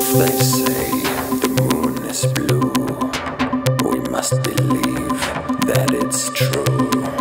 They say the moon is blue. We must believe that it's true.